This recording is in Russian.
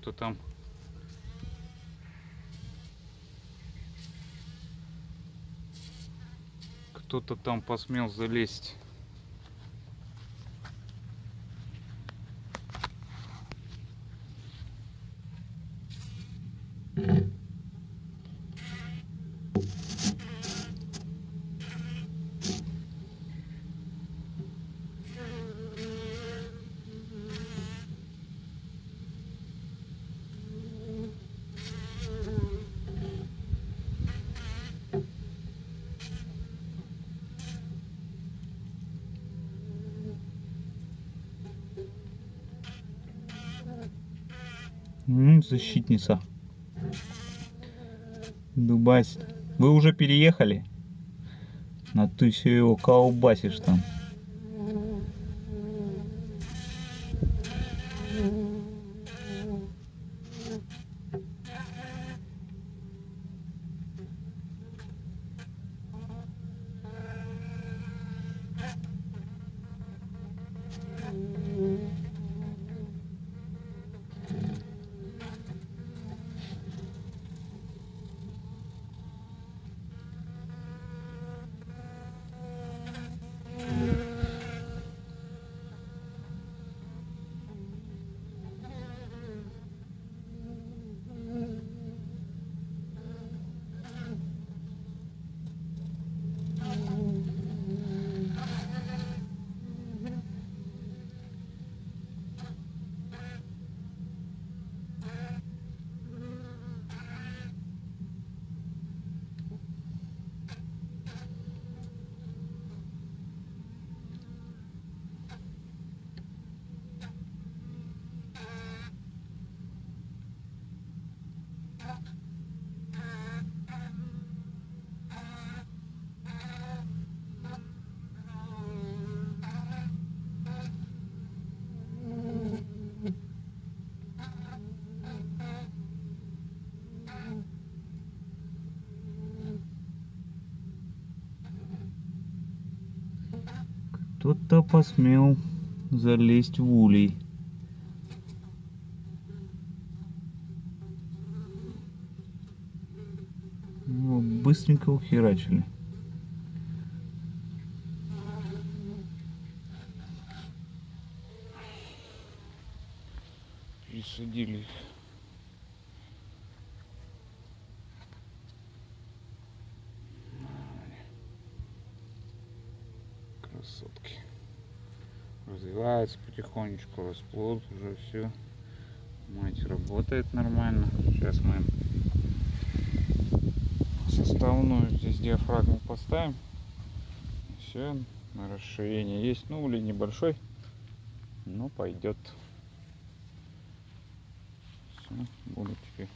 Кто-то там кто-то там посмел залезть. Защитница. Дубась. Вы уже переехали? А ты все его колбасишь там. Кто-то посмел залезть в улей. Его быстренько ухерачили. Пересадили их. Красотки развивается потихонечку расплод уже все мать работает нормально. Сейчас мы составную здесь диафрагму поставим. Все на расширение есть. Ну или небольшой но пойдет все буду теперь